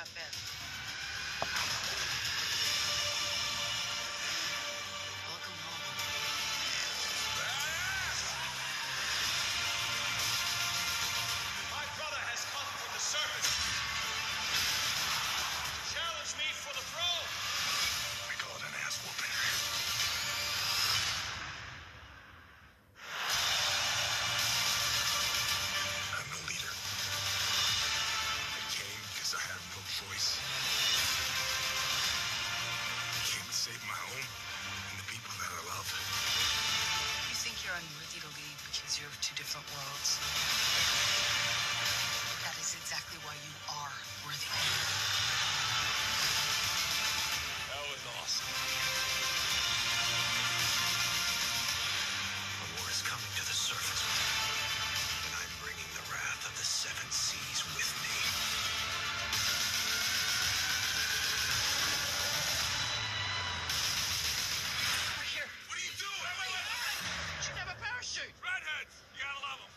have been. Choice. I came to save my home and the people that I love. You think you're unworthy to lead because you're of two different worlds. gotta love them.